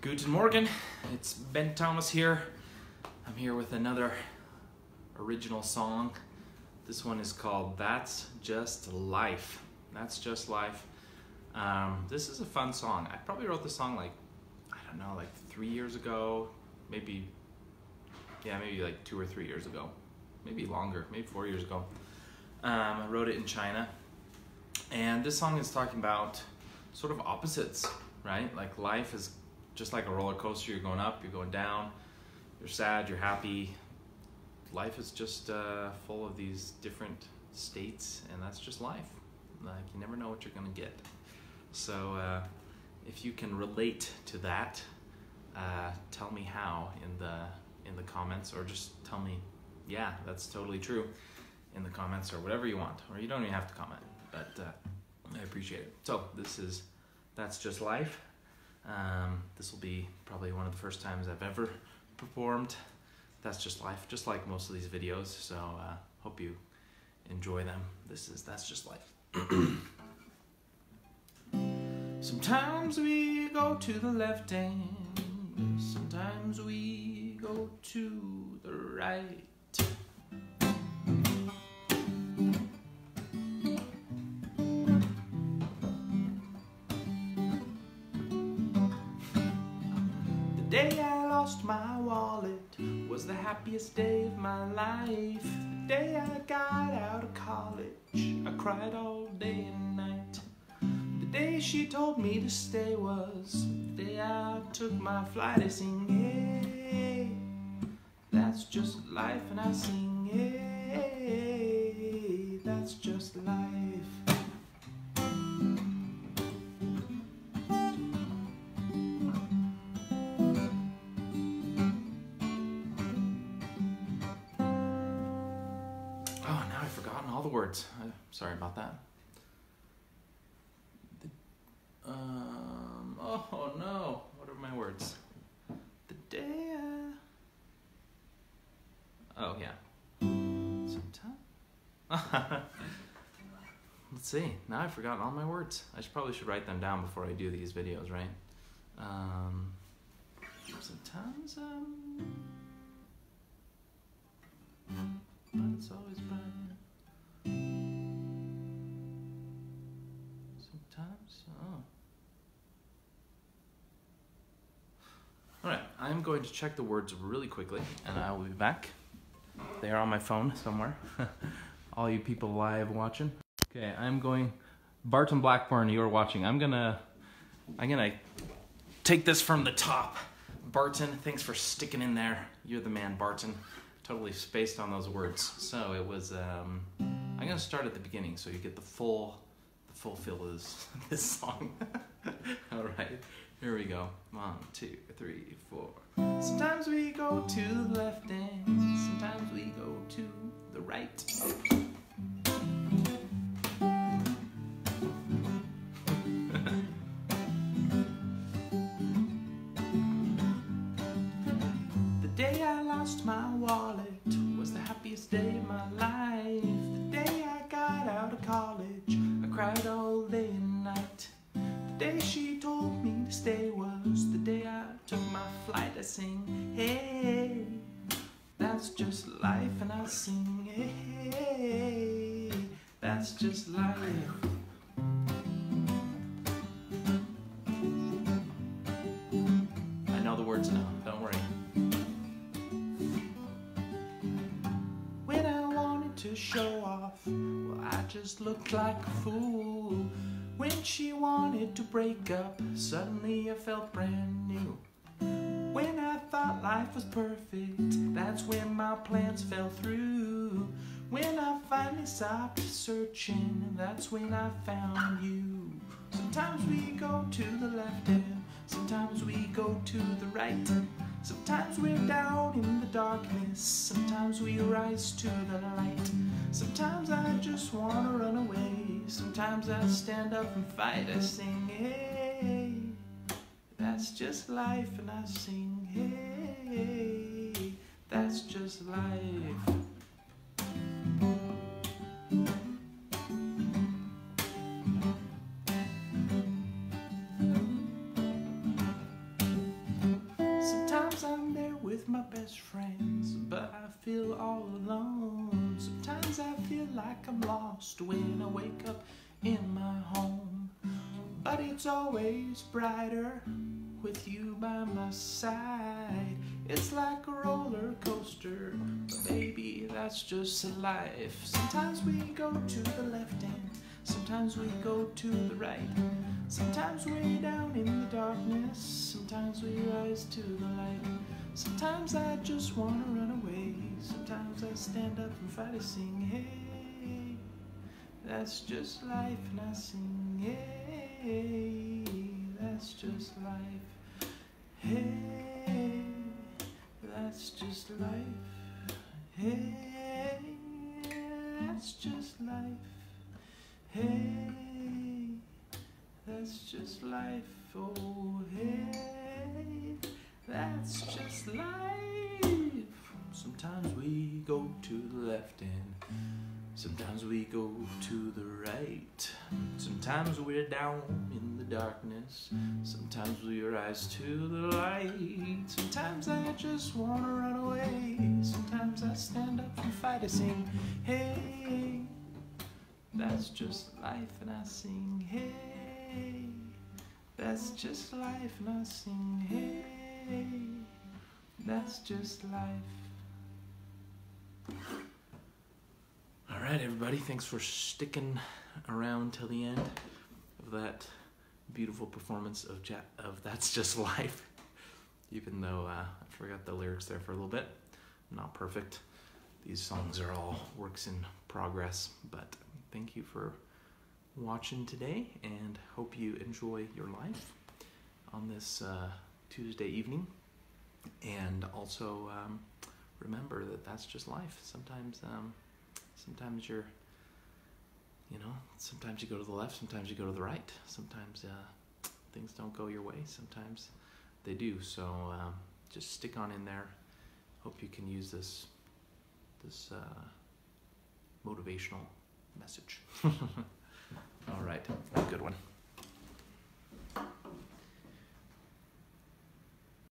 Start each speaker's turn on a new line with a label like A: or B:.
A: Guten Morgen, it's Beni Thomas here. I'm here with another original song. This one is called That's Just Life. That's Just Life. Um, this is a fun song. I probably wrote the song like, I don't know, like three years ago, maybe, yeah, maybe like two or three years ago, maybe longer, maybe four years ago. Um, I wrote it in China. And this song is talking about sort of opposites, right? Like life is just like a roller coaster. You're going up, you're going down, you're sad, you're happy. Life is just uh, full of these different states, and that's just life. Like you never know what you're gonna get. So uh, if you can relate to that, uh, tell me how in the in the comments, or just tell me, yeah, that's totally true, in the comments, or whatever you want, or you don't even have to comment, but uh, I appreciate it. So this is that's just life. Um, this will be probably one of the first times I've ever performed. That's just life, just like most of these videos. So uh, hope you enjoy them. This is that's just life. Sometimes we go to the left and sometimes we go to the right. Day I lost my wallet was the happiest day of my life. The day I got out of college, I cried all day and night. The day she told me to stay was the day I took my flight. I sing, hey, that's just life, and I sing, hey, that's just life. All the words. i sorry about that. The, um, oh no, what are my words? The day I... Oh, yeah. Sometime? Let's see, now I've forgotten all my words. I should, probably should write them down before I do these videos, right? Um, sometimes, um... I'm going to check the words really quickly and I will be back. They are on my phone somewhere. All you people live watching. Okay, I'm going. Barton Blackburn, you're watching. I'm gonna. I'm gonna take this from the top. Barton, thanks for sticking in there. You're the man, Barton totally spaced on those words. So it was. Um, I'm gonna start at the beginning so you get the full, the full feel of this, this song. All right, here we go. One, two, three, four. Sometimes we go to the left and sometimes we go to the right. The day I lost my wallet was the happiest day of my life. The day I got out of college, I cried all day and night. The day she stay was the day I took my flight. I sing, hey, that's just life, and I sing, hey, that's just life. I know the words now, don't worry. When I wanted to show off, well, I just looked like a fool. When she wanted to break up, suddenly I felt brand new. When I thought life was perfect, that's when my plans fell through. When I finally stopped searching, that's when I found you. Sometimes we go to the left and sometimes we go to the right. Sometimes we're down in the darkness, sometimes we rise to the light. Sometimes I just wanna run away, sometimes I stand up and fight. I sing, hey, that's just life, and I sing, hey, that's just life. Best friends, but I feel all alone. Sometimes I feel like I'm lost when I wake up in my home. But it's always brighter with you by my side. It's like a roller coaster, but baby, that's just life. Sometimes we go to the left and sometimes we go to the right. Sometimes we're down in the darkness, sometimes we rise to the light. Sometimes I just wanna run away, sometimes I stand up and fight to sing, hey, that's just life, and I sing, hey, that's just life, hey, that's just life, hey, that's just life, hey. That's just life, oh hey, that's just life. Sometimes we go to the left and sometimes we go to the right. Sometimes we're down in the darkness, sometimes we rise to the light. Sometimes I just wanna run away, sometimes I stand up and fight to sing, hey, that's just life, and I sing, hey. That's just life, and I sing, hey, that's just life. All right, everybody, thanks for sticking around till the end of that beautiful performance of ja- of That's Just Life. Even though uh, I forgot the lyrics there for a little bit, not perfect. These songs are all works in progress, but thank you for watching today and hope you enjoy your life on this uh, Tuesday evening. And also um, remember that that's just life. Sometimes, um, sometimes you're, you know, sometimes you go to the left, sometimes you go to the right. Sometimes uh, things don't go your way. Sometimes they do. So um, just stick on in there. Hope you can use this this uh, motivational message. All right. Good one.